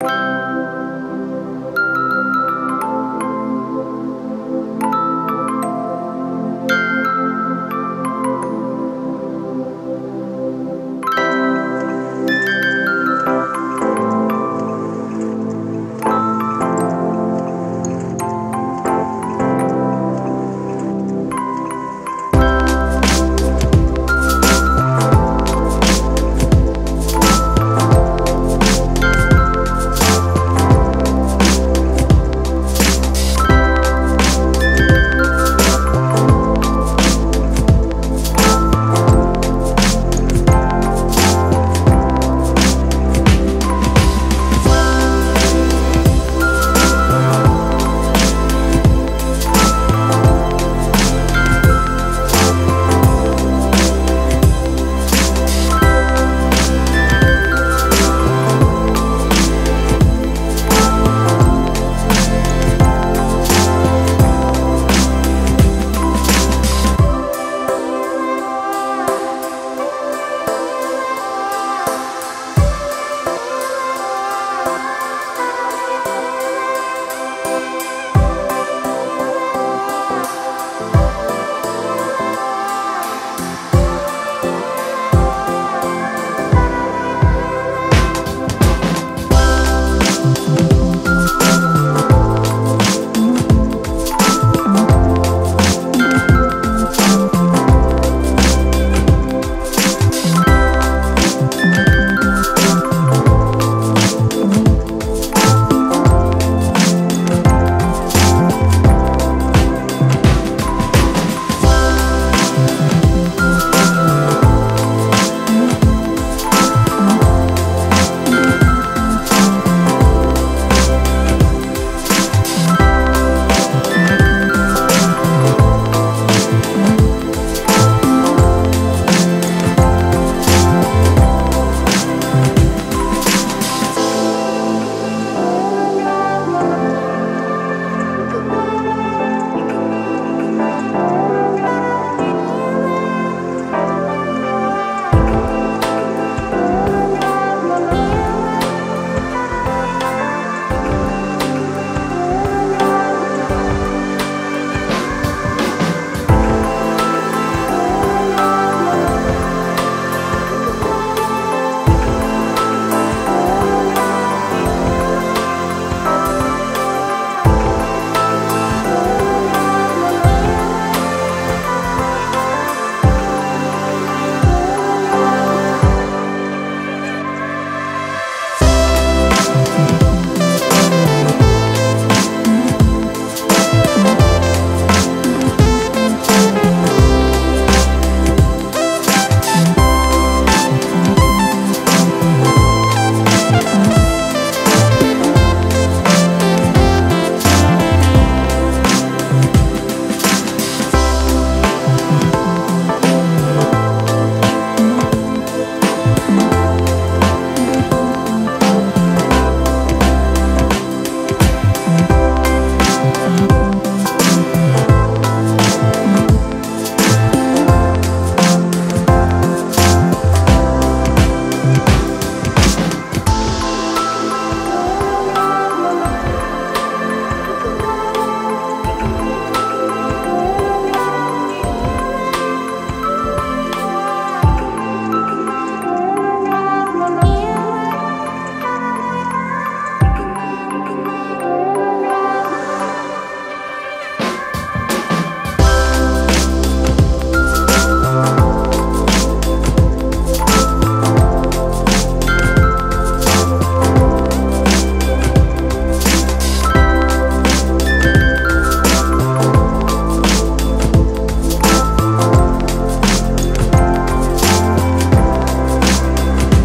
you